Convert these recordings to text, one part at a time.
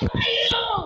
Thank you.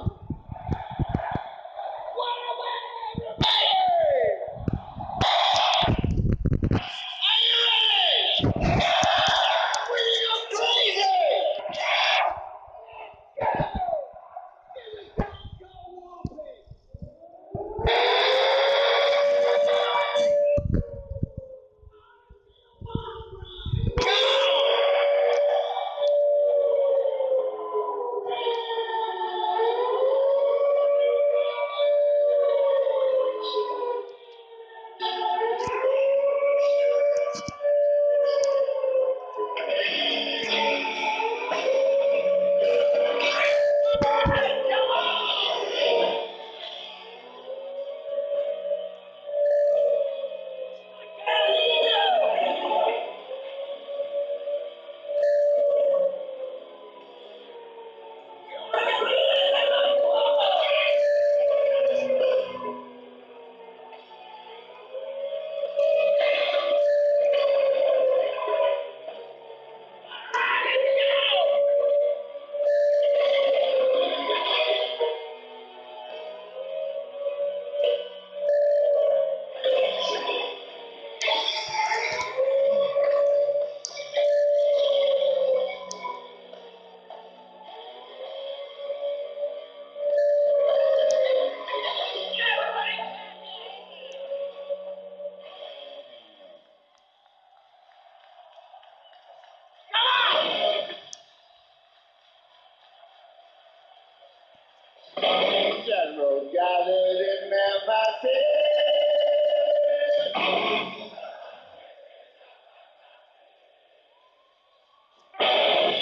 Gathered in masses.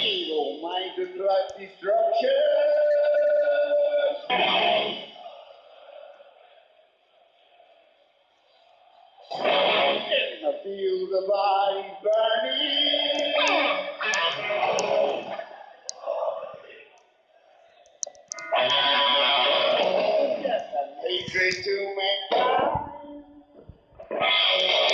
Evil drive destruction. In the field of hatred to my Poisoning